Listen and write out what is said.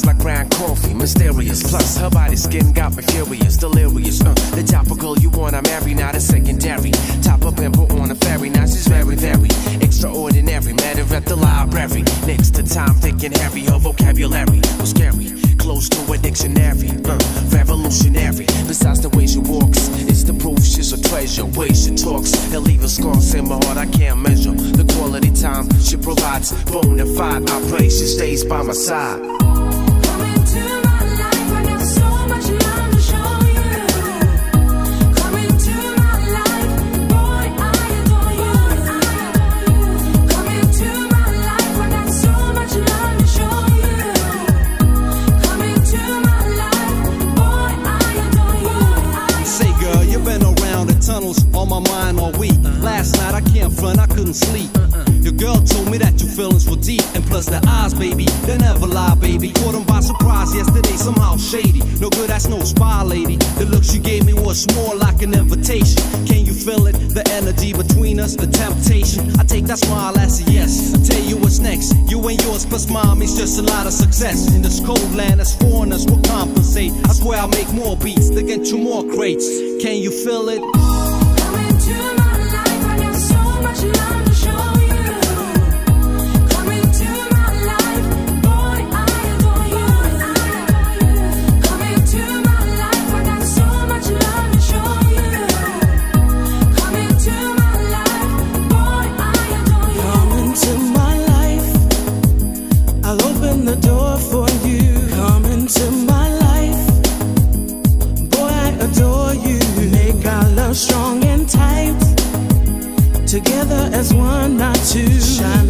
eyes like ground coffee, mysterious. Plus, her body skin got me furious, delirious. Uh, the girl you want, I'm not a secondary. Top up and put on a ferry, now she's very, very extraordinary. Met her at the library, next to Dick, and Harry. Her vocabulary was scary, close to a dictionary. Uh, revolutionary. Besides the way she walks, it's the proof she's a treasure. Way she talks, and leave a scar in my heart I can't measure. The quality time she provides, bona fide. I pray she stays by my side. Around the tunnels on my mind all week. Last night I can't front, I couldn't sleep. Your girl told me that your feelings were deep, and plus the eyes, baby, they never lie, baby. Caught 'em by surprise yesterday, somehow shady. No good, that's no spy, lady. The looks you gave me was more like an invitation. Can you feel it? The energy between us, the temptation. I take that smile as a yes. I tell you what's next. You and yours plus mommy's just a lot of success. In this cold land, as foreigners will compensate. I swear I'll make more beats you more crates. Can you feel it? Come into Together as one, not two. Shine